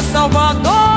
Salvador,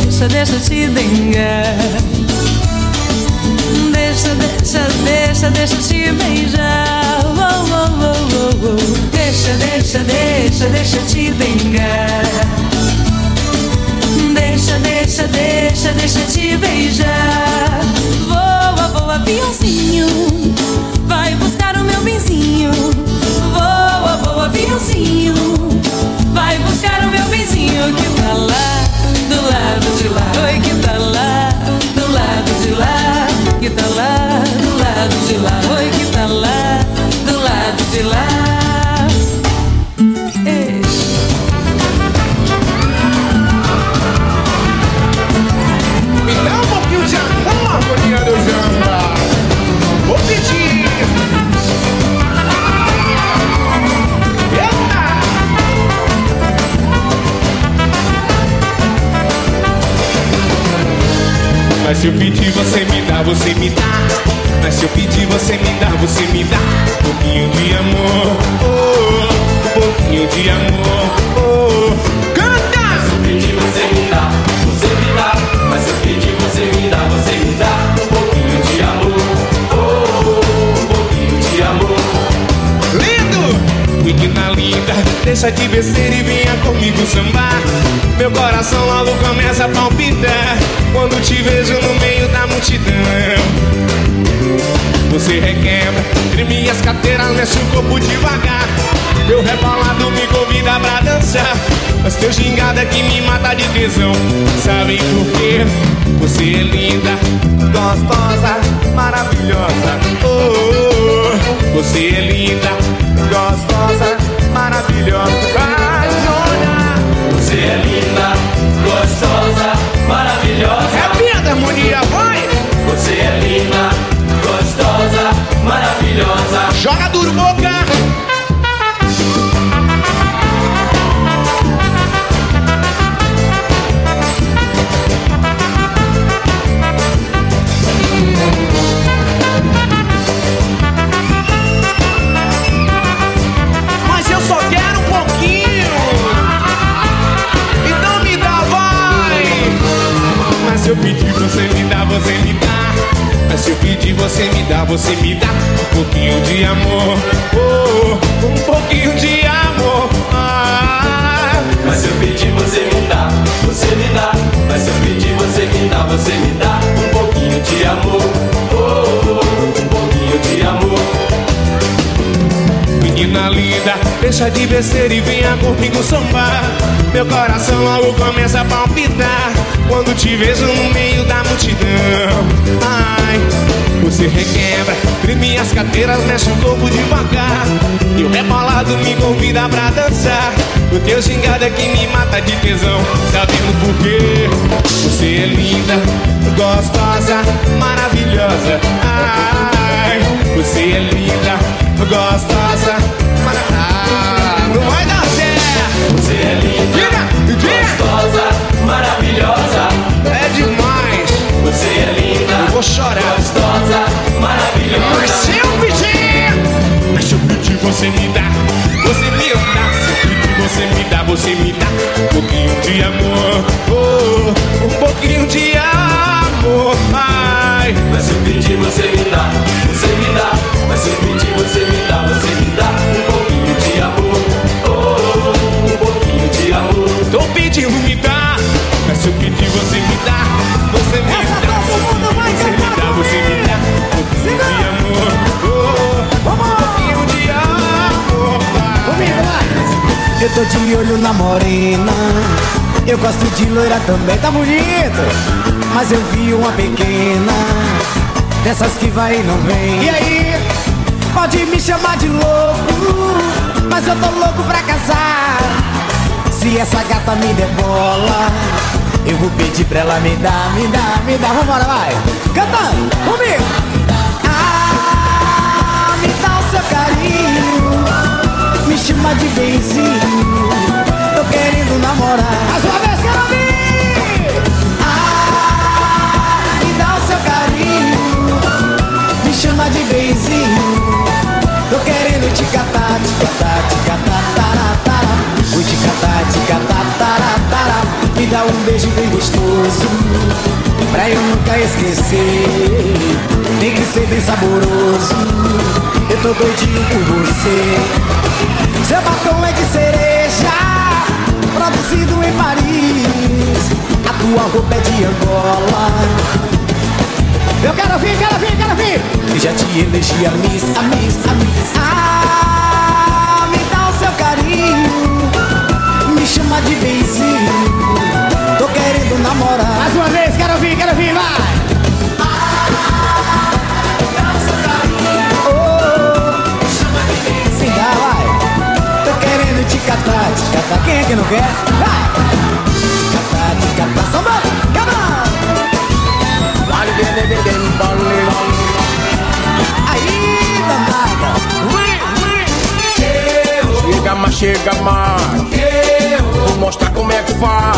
Deixa, deixa, te dengar. Deixa, deixa, deixa, deixa te beijar. Oh, oh, oh, oh. Deixa, deixa, deixa, deixa te dengar. Deixa, deixa, deixa, deixa te beijar. Voa, voa, aviãozinho. Vai buscar o meu benzinho. Voa, voa, aviãozinho. Vai buscar o meu benzinho que tá lá se eu pedir, você me dá, você me dá. Mas se eu pedir, você me dá, você me dá. Um pouquinho de amor, oh, um pouquinho de amor, oh. Canta! pedir, você me dá, você me dá. Mas se eu pedir, você me dá, você me dá. Um pouquinho de amor, Menina linda, deixa de besteira e venha comigo sambar. Meu coração logo começa a palpitar quando te vejo no meio da multidão. Você requebra, treme as carteiras, mexe o corpo devagar. Meu rebolado me convida pra dançar. Mas teu gingado é que me mata de tesão. Sabe por quê? Você é linda, gostosa, maravilhosa. Oh, oh, oh. Você é linda, deixa de besteira e venha comigo sambar. Meu coração logo começa a palpitar quando te vejo no meio da multidão. Ai, você requebra, treme as cadeiras, mexe o corpo devagar. E o rebolado me convida pra dançar. O teu gingado é que me mata de tesão, sabendo por quê? Você é linda, gostosa, maravilhosa. Ai, você é linda, gostosa, não vai dar certo! Você é linda, diga! gostosa, maravilhosa. É demais! Você é linda, Eu vou chorar. gostosa, Mas maravilhosa. se eu pedir, mas se eu pedir, você me dá, você me dá. Se eu pedir, você me dá, você me dá. Um pouquinho de amor, tô de olho na morena Eu gosto de loira também, tá bonito Mas eu vi uma pequena Dessas que vai e não vem E aí? Pode me chamar de louco Mas eu tô louco pra casar Se essa gata me der bola Eu vou pedir pra ela me dar, me dar, me dar Vambora, vai! Cantando, comigo! Ah, me dá o seu carinho me chama de benzinho Tô querendo namorar. Mais uma vez, quero ouvir Ah, me dá o seu carinho. Me chama de benzinho Tô querendo te catar, te catar, te catar, tará, tará. Vou te catar, te catar, tará, tará. Me dá um beijo bem gostoso. Pra eu nunca esquecer. Tem que ser bem saboroso. Eu tô doidinho por você Seu batom é de cereja Produzido em Paris. A tua roupa é de Angola. Eu quero vir, quero vir, quero vir. Já te elegi a Miss, a Miss, a Miss. Ah, me dá o seu carinho. Me chama de benzinho. Tô querendo namorar. Mais uma vez, quero ouvir, quero ouvir, vai! Quem que não quer? Te catar, samba, on! Aí, danada Chega mais, chega mais. Vou mostrar como é que faz.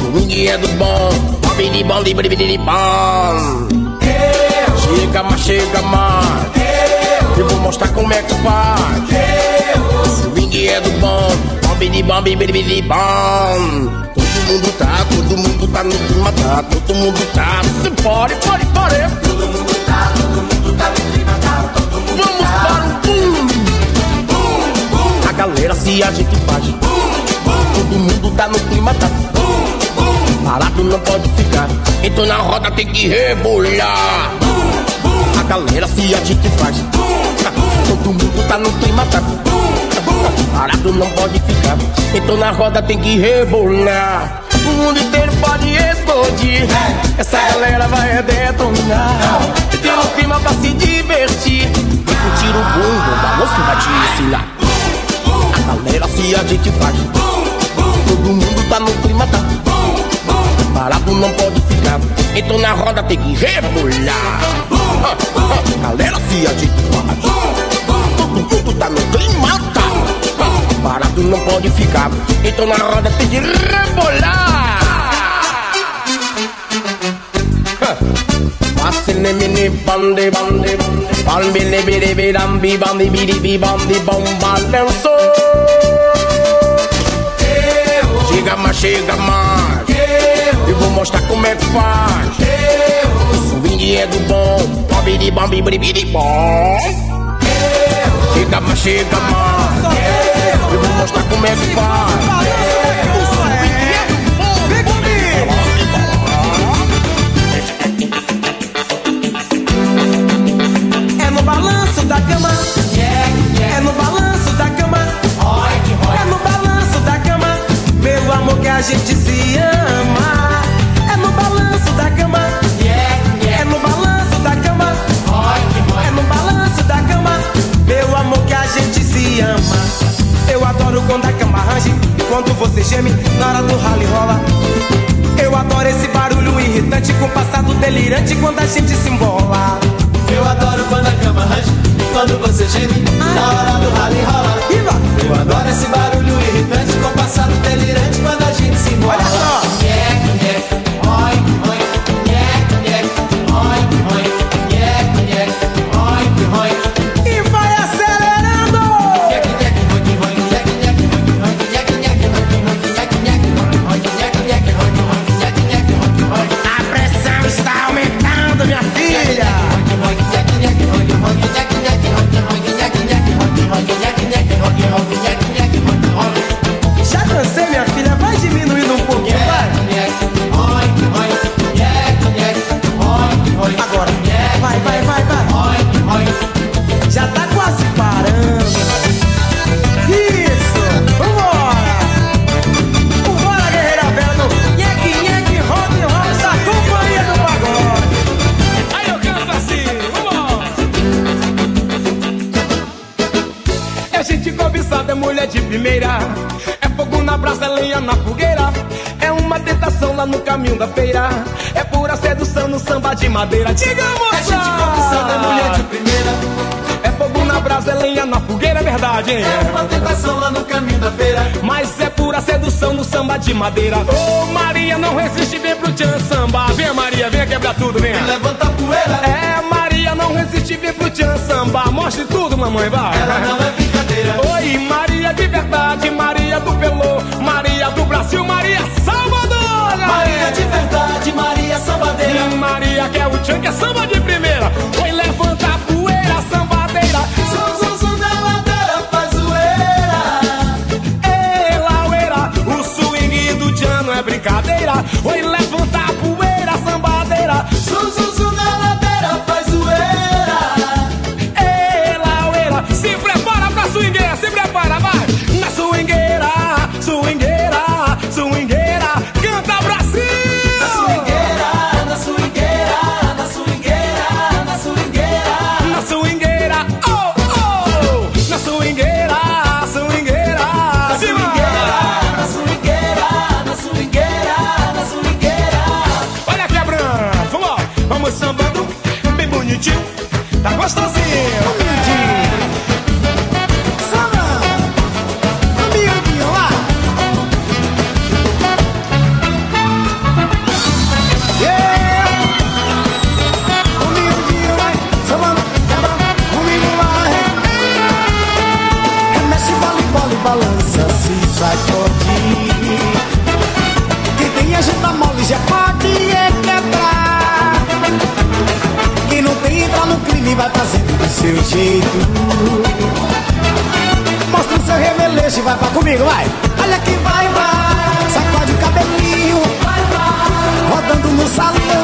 Swing é do bom. Bidi bom, bidi bidi bom. Chega mais, chega mais. Vou mostrar como é que faz. Swing é do bom. Bidi bom, bidi bom. Todo mundo tá, todo mundo tá no clima, tá. Todo mundo tá. Se pode, pode, pode. Todo mundo tá, todo mundo tá no clima, tá. Todo mundo Vamos para o boom. A galera se agita e faz Todo mundo tá no clima, tá Parado não pode ficar Então na roda tem que rebolar A galera se agita e faz Todo mundo tá no clima, tá Parado não pode ficar. Então na roda tem que rebolar. O mundo inteiro pode explodir. Essa galera vai detonar. Tem um clima pra se divertir. Vem curtir o bumbo, o balanço vai te ensinar. A galera se agita e faz. Todo mundo tá no clima, tá. Parado não pode ficar. Então na roda tem que rebolar. A galera se agita e faz. Todo mundo tá no clima, tá Parado não pode ficar. Então na roda tem que rebolar Passine mini bande bande Bambi bidi bidi bambi bambi bidi bidi bambi bom balanço Chega mais, chega mais. Eu vou mostrar como é que faz. Swing é do bom. Bambi bambi bidi bidi bom. Chega mais, chega mais Eu vou mostrar como é que faz É no balanço da cama. É no balanço da cama. É no balanço da cama. Meu amor que a gente se ama. Quando a cama range e quando você geme na hora do rally rola. Eu adoro esse barulho irritante com passado delirante quando a gente se embola. Eu adoro quando a cama range e quando você geme na hora do rally rola. Eu adoro esse barulho irritante com passado delirante quando a gente se embola. Olha só! Nhec, nhec, oink, é de primeira. É fogo na brasa, lenha na fogueira. É uma tentação lá no caminho da feira. É pura sedução no samba de madeira. Diga, moça! É gente cobiçada, é mulher de primeira brasileira na fogueira é verdade, hein? É uma tentação lá no caminho da feira. Mas é pura sedução do samba de madeira. Ô oh, Maria, não resiste, vem pro tchan samba. Vem Maria, vem quebrar tudo, vem. E levanta a poeira. É Maria, não resiste, vem pro tchan samba. Mostre tudo, mamãe, vai. Ela não é brincadeira. Oi Maria de verdade, Maria do Pelô, Maria do Brasil, Maria Salvador. Maria de verdade, Maria Salvadeira. Maria que é o tchan, que é samba de primeira. Oi, levanta a poeira, samba Wait, balança se sacode. Quem tem a janta mole já pode é quebrar. Quem não tem entra no crime vai fazendo do seu jeito. Mostra o seu revelejo e vai pra comigo, vai. Olha que vai, vai. Sacode o cabelinho. Vai, vai. Rodando no salão.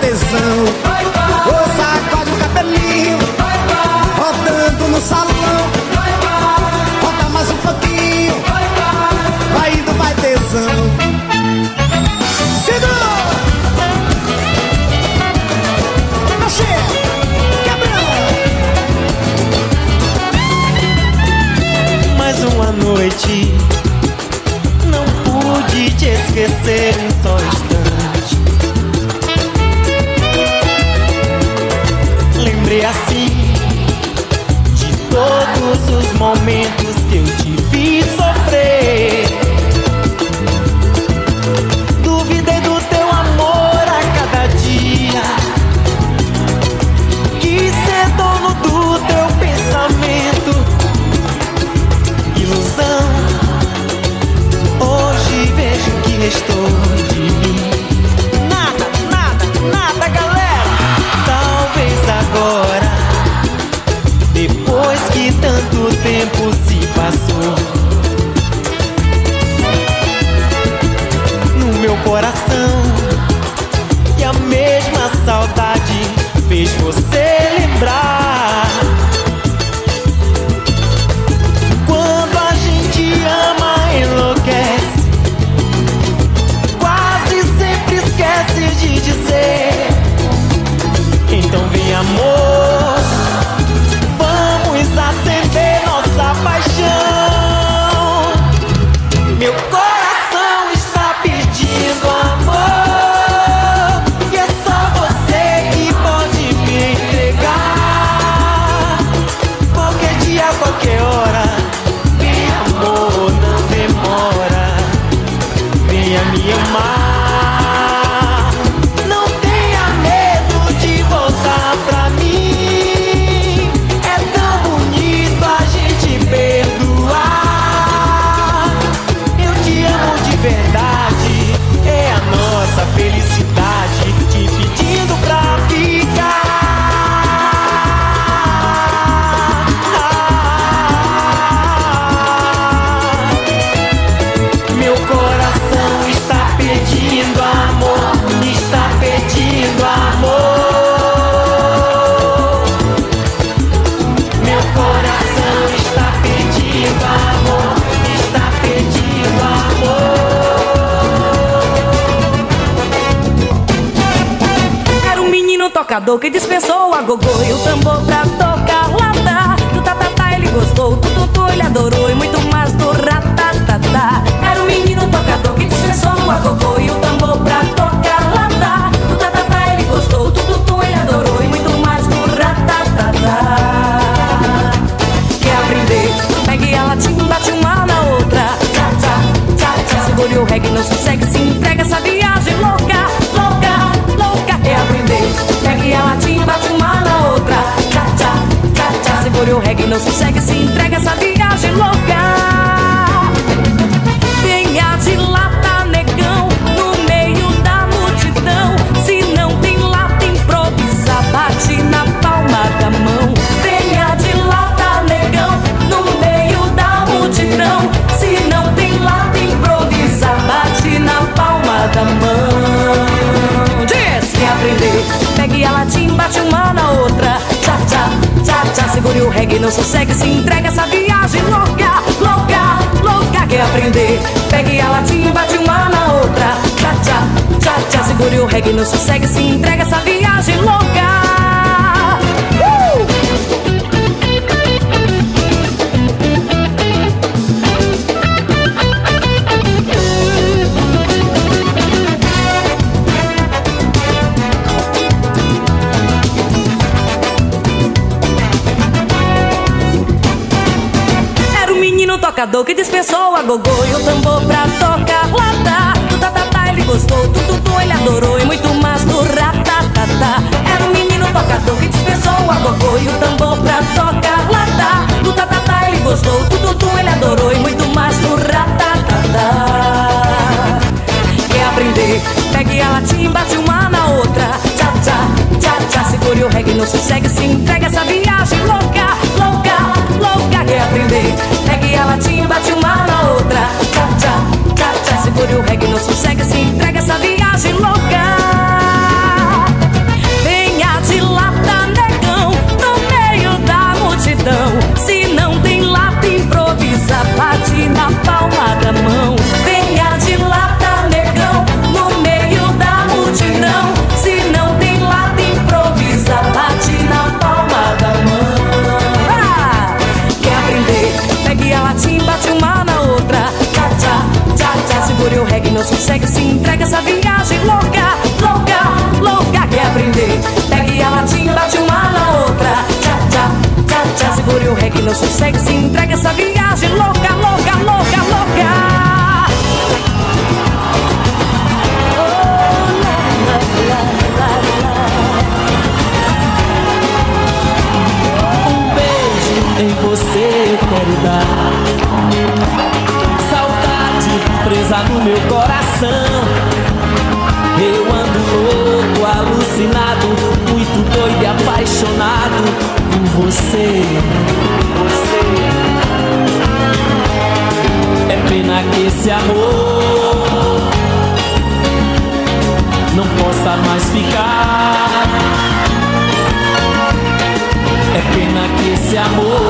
tesão. o sacode o cabelinho, rodando no salão. Roda mais um pouquinho, vai indo, vai tesão. Mais uma noite. Não pude te esquecer, só estou. momentos. tocador que dispensou a gogô e o tambor pra consegue, não sossega, se entrega essa viagem louca. procure o reggae, não sossegue, se entrega essa viagem louca, louca, louca. Quer aprender? Pegue a latinha, bate uma na outra. Tchá, tchá, tchá, tchá. Segure o reggae, não sossegue, se entrega essa viagem louca. Tocador que dispensou a gogô e o tambor pra tocar lata. Do tatatá ele gostou, do tutu ele adorou e muito mais do ratatatá. Era o menino tocador que dispensou a gogô e o tambor pra tocar lata. Do tatatá ele gostou, do tutu ele adorou e muito mais do ratatatá. Quer aprender? Pegue a latinha e bate uma na outra. Tchá, tchá, tchá, tchá. Segure o reggae, não sossegue, não sossegue, se entrega essa viagem louca, louca, louca, louca. Oh. Um beijo em você eu quero dar. Saudade presa no meu coração. Eu ando louco, alucinado, muito doido e apaixonado você. É pena que esse amor não possa mais ficar. É pena que esse amor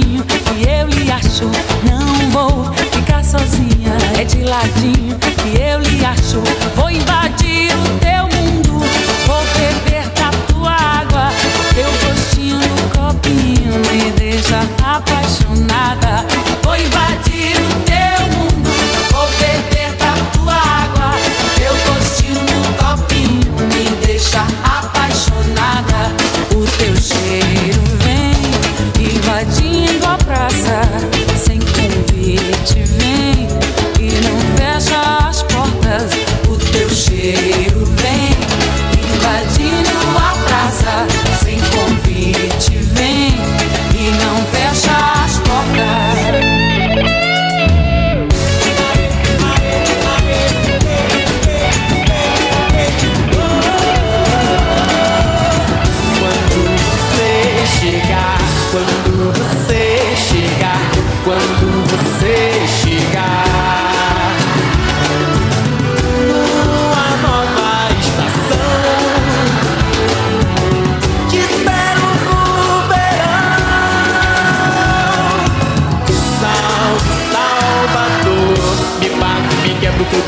pouquinho que eu lhe acho. Não vou ficar sozinha, é de ladinho que eu lhe acho. Vou invadir o teu.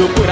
procura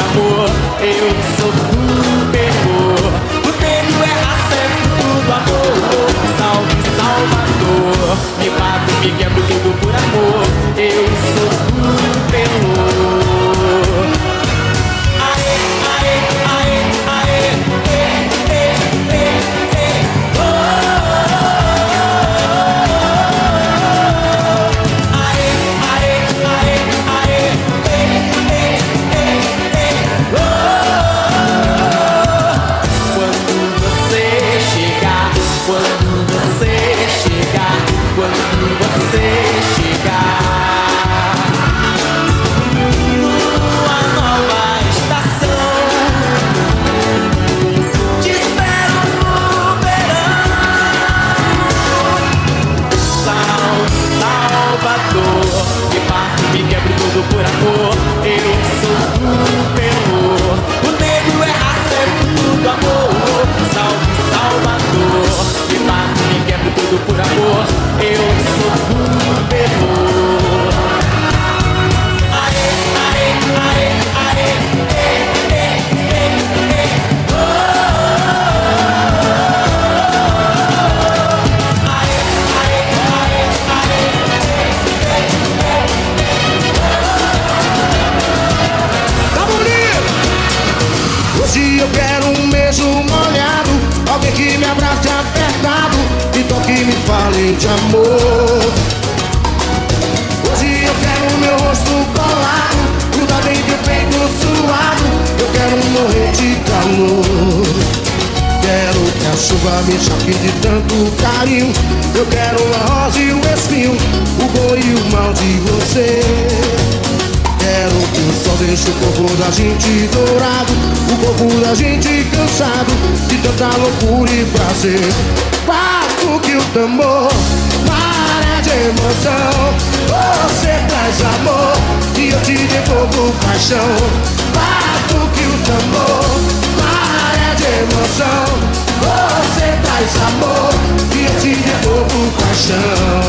so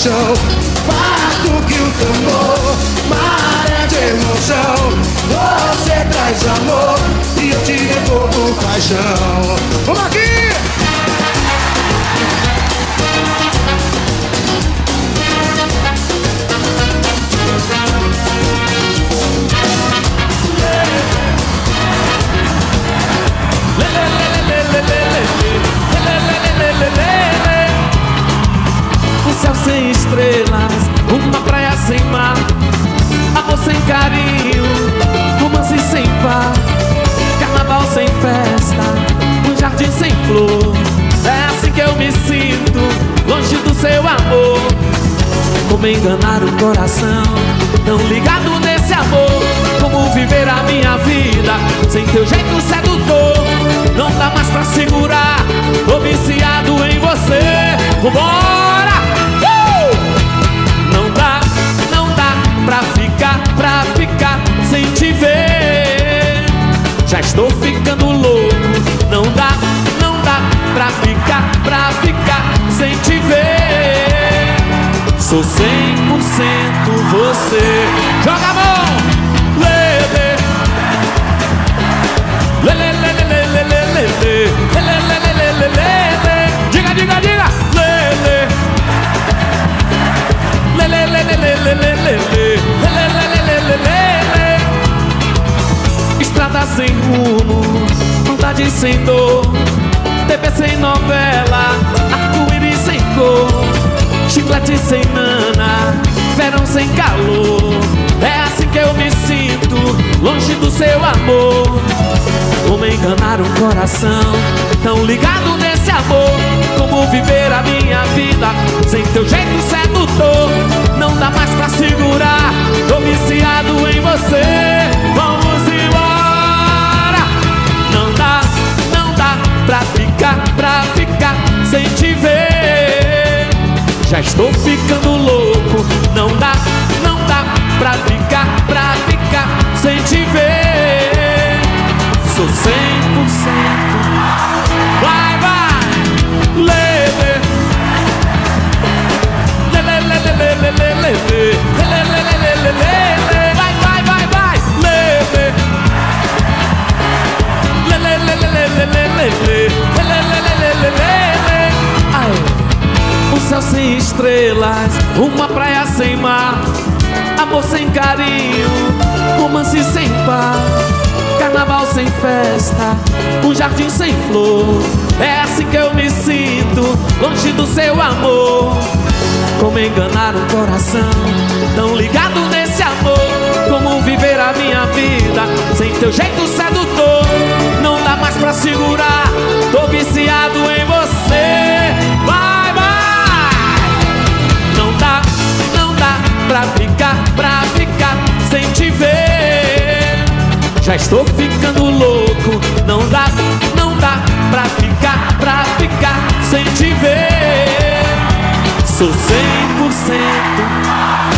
paixão Bato que o tambor Maré de emoção. Você traz amor E eu te devolvo paixão. Vamos seu amor. Como enganar o coração, tão ligado nesse amor. Como viver a minha vida sem teu jeito sedutor. Não dá mais pra segurar, tô viciado em você. Vambora! Uh! Não dá, não dá pra ficar, pra ficar sem te ver. Já estou ficando louco. Não dá, não dá pra ficar, pra ficar Sou 100% você. Joga a mão! Lele. Lele, lele, lele, lele, lele. Lele, lele, lele. Diga, diga, diga. Lele, lele, lele, lele, lele. Lele, lele, lele, lele. Estrada sem rumo, vontade sem dor, TV sem novela, arco-íris sem cor, chiclete sem nana, verão sem calor. É assim que eu me sinto, longe do seu amor. Como enganar um coração tão ligado nesse amor? Como viver a minha vida sem teu jeito sedutor? Não dá mais pra segurar, tô viciado em você. Vamos embora! Não dá, não dá pra ficar, pra ficar sem te ver. Já estou ficando louco. Não dá, não dá pra ficar, pra ficar sem te ver. Sou 100%. Vai, vai! Lele. Lele, lele, lele, lele, lele. Lele, lele, lele, lele. Estrelas, uma praia sem mar, amor sem carinho, romance sem par, carnaval sem festa, um jardim sem flor. É assim que eu me sinto, longe do seu amor. Como enganar um coração tão ligado nesse amor? Como viver a minha vida sem teu jeito sedutor? Não dá mais pra segurar, tô viciado em você. Pra ficar, pra ficar sem te ver. Já estou ficando louco. Não dá, não dá pra ficar, pra ficar sem te ver. Sou 100%. Ei!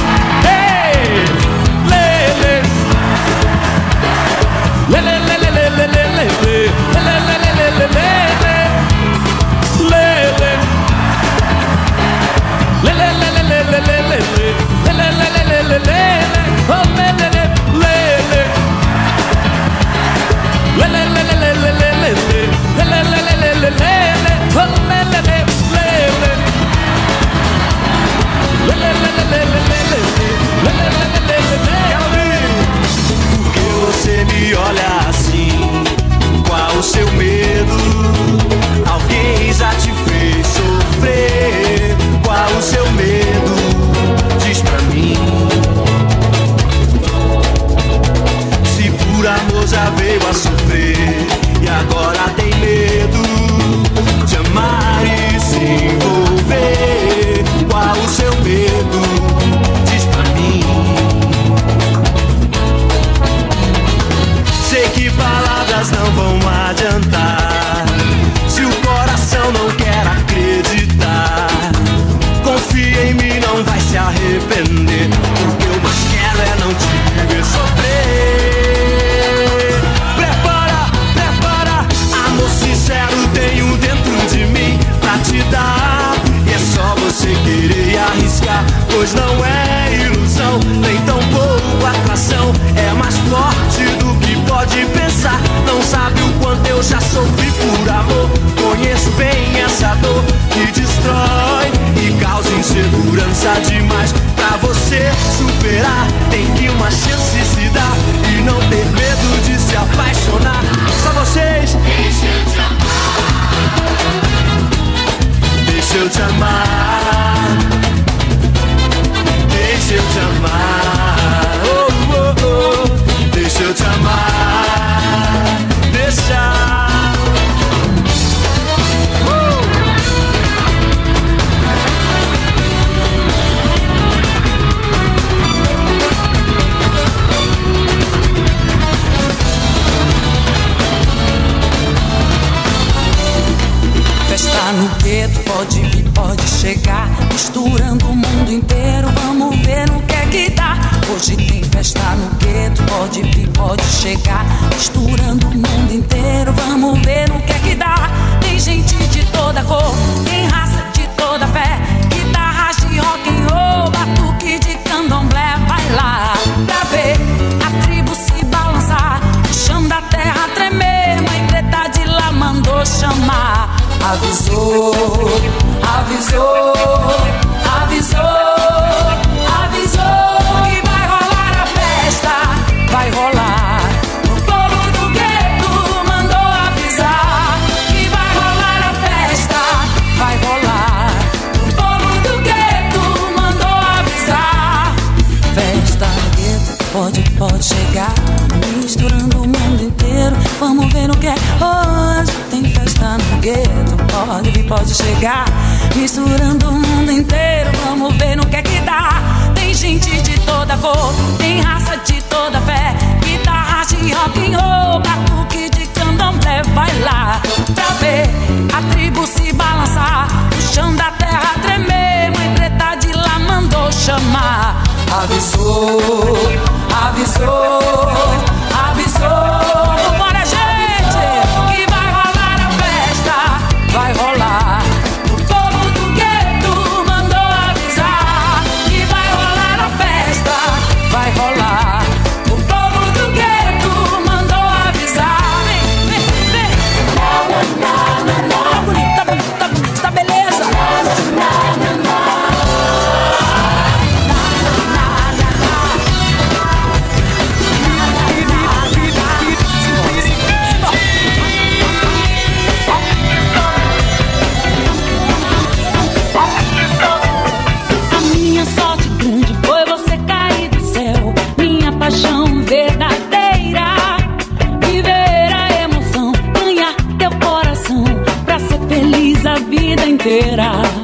sofrer. E agora inteira.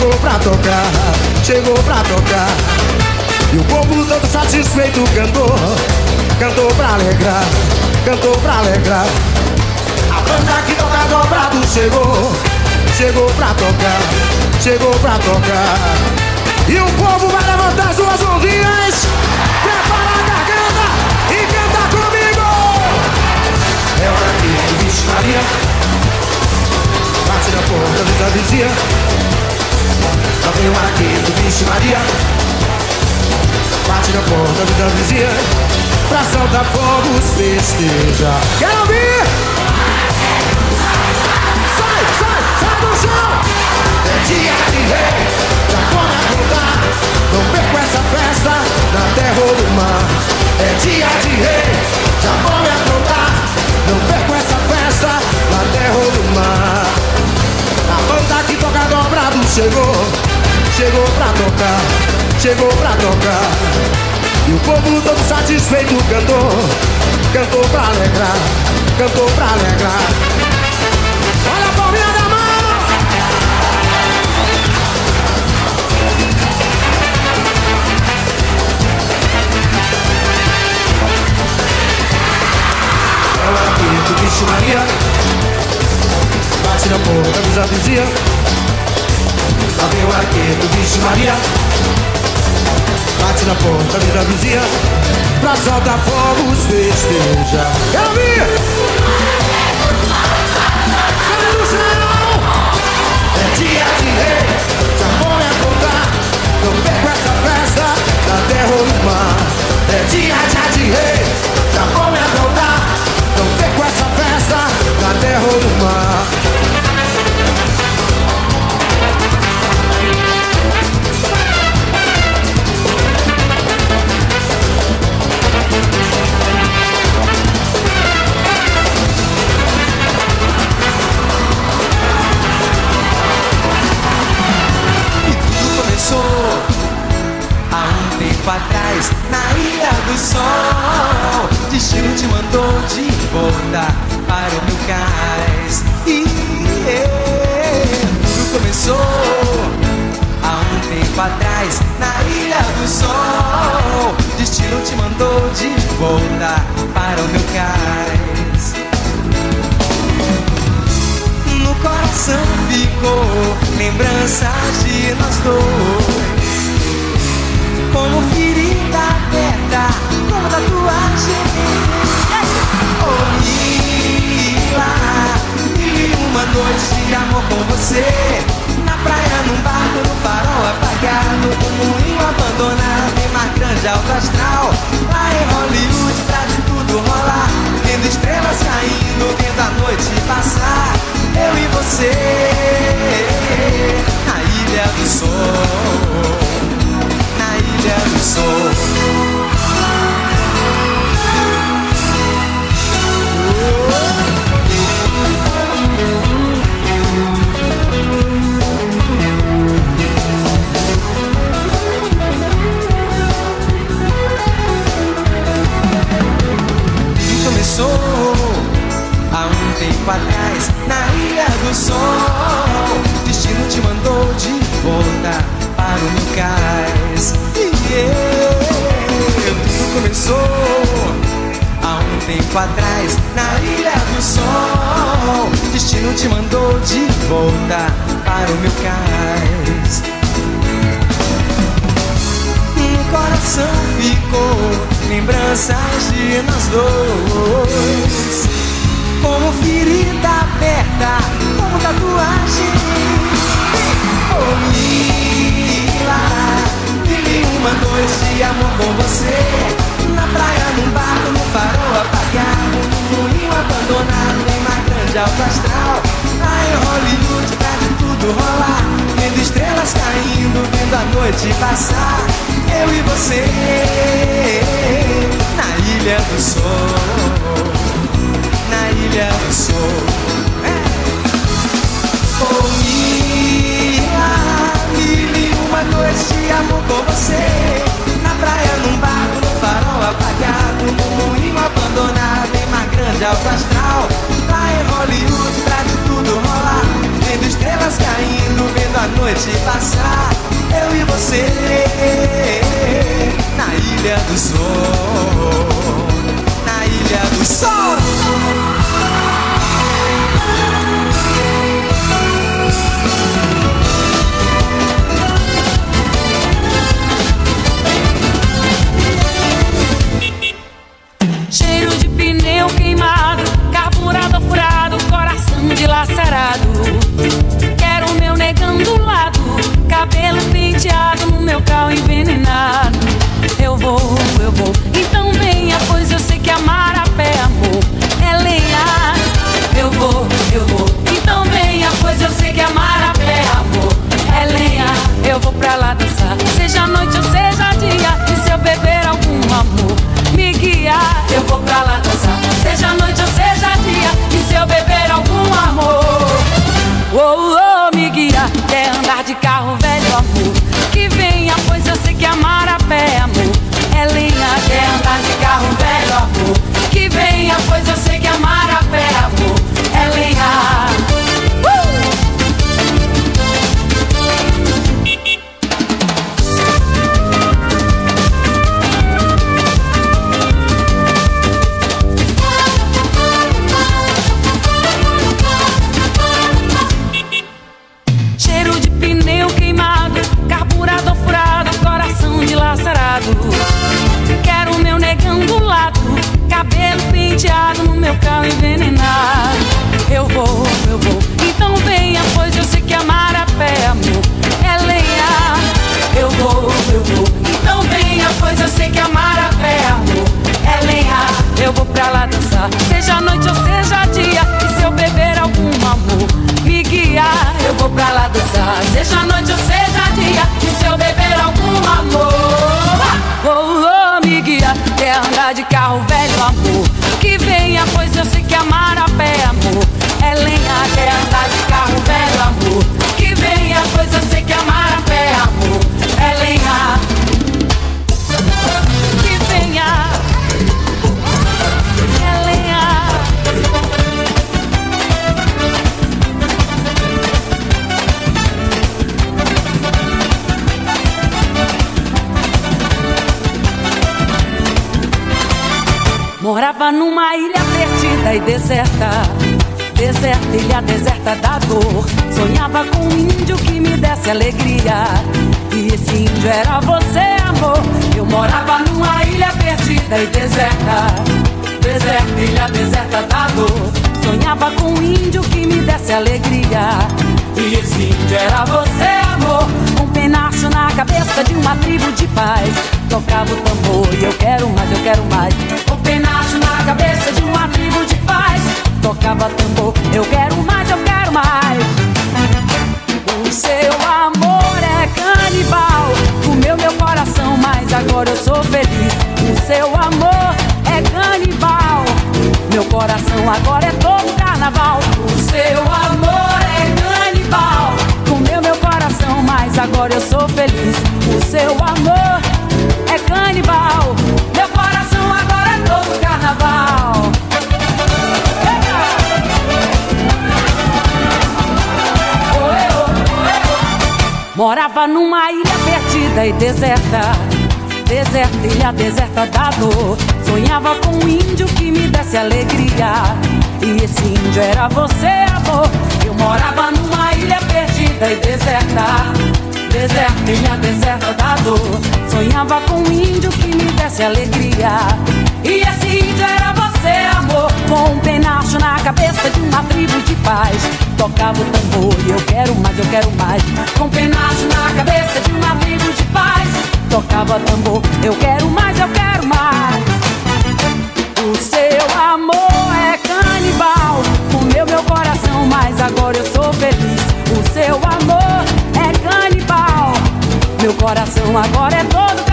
Chegou pra tocar, chegou pra tocar. E o povo todo satisfeito cantou, cantou pra alegrar, cantou pra alegrar. A banda que toca dobrado chegou, chegou pra tocar, chegou pra tocar. E o povo vai levantar suas mãozinhas, prepara a garganta e canta comigo. É hora que Vixe Maria bate na porta da vizinha. Lá vem o araqueto, Vixe Maria bate na porta da vizinha pra soltar fogos festejar. Quero ouvir! Sai, sai, sai do chão! É dia de rei, já come a contar. Não perco essa festa na terra ou no mar. É dia de rei, já come a contar. Não perco essa festa na terra ou no mar. A banda que toca dobrado chegou, chegou pra tocar, chegou pra tocar. E o povo todo satisfeito cantou, cantou pra alegrar, cantou pra alegrar. Olha a palminha da mão! Bicho Maria Bate na porta dos vizinha Lá vem o arqueiro bicho Maria. Bate na porta da vizinha Pra soltar fogos festejar Quero ouvir! Sai do chão! É dia de rei. Já vou me acordar. Não perco essa festa Da terra ou do mar. É dia de rei. Já vou me acordar. Não perco essa festa Da terra ou do mar tempo atrás na Ilha do Sol. Destino te mandou de volta para o meu cais. E é, tudo começou há um tempo atrás na Ilha do Sol. Destino te mandou de volta para o meu cais. No coração ficou lembranças de nós dois Como ferida aberta, como tatuagem Oh Mila, mil uma noites de amor com você Na praia, num barco, no farol apagado No moinho abandonado, em mar grande, alto astral. Lá em Hollywood, pra de tudo rolar Vendo estrelas caindo, vendo a noite passar. Eu e você Na ilha do sol Na ilha do sol vou, eu vou, então venha, pois eu sei que amar a pé amor é lenha. Eu vou, eu vou, então venha, pois eu sei que amar a pé amor é lenha. Eu vou pra lá dançar, seja noite ou seja dia, e se eu beber algum amor me guia, eu vou pra lá dançar, carro envenenado. Eu vou, eu vou, então venha, pois eu sei que amar a pé amor é lenha. Eu vou, eu vou, então venha, pois eu sei que amar a pé amor é lenha. Eu vou pra lá dançar, seja noite ou seja dia, e se eu beber algum amor me guia, eu vou pra lá dançar, seja noite ou seja dia, e se eu beber algum amor, de carro velho amor, que venha, pois eu sei que amar a pé amor, desse alegria. E esse índio era você, amor. Eu morava numa ilha perdida e deserta. Deserta, ilha deserta da dor. Sonhava com um índio que me desse alegria. E esse índio era você, amor. Um penacho na cabeça de uma tribo de paz. Tocava o tambor e eu quero mais, eu quero mais. Um penacho na cabeça de uma tribo de paz. Tocava tambor, eu quero mais, eu quero mais seu amor é canibal. Comeu meu coração, mas agora eu sou feliz. O seu amor é canibal. Meu coração agora é todo carnaval. O seu amor é canibal. Comeu meu coração, mas agora eu sou feliz. O seu amor é canibal. Meu coração agora é todo carnaval Morava numa ilha perdida e deserta. Deserta, ilha deserta da dor. Sonhava com um índio que me desse alegria. E esse índio era você, amor. Eu morava numa ilha perdida e deserta. Deserta, ilha deserta da dor. Sonhava com um índio que me desse alegria. E esse índio era você, amor. Com um penacho na cabeça de uma tribo de paz Tocava o tambor. E eu quero mais, eu quero mais. Com um penacho na cabeça de uma tribo de paz. Tocava tambor, eu quero mais, eu quero mais. O seu amor é canibal. Comeu meu coração, mas agora eu sou feliz. O seu amor é canibal. Meu coração agora é todo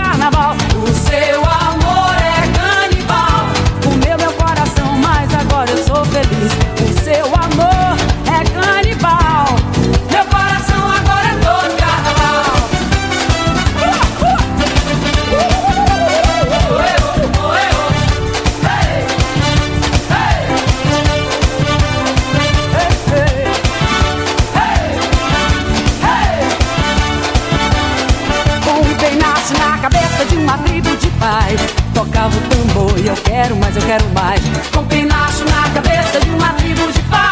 tocava o tambor e eu quero mais, eu quero mais. Com penacho na cabeça de uma tribo de paz.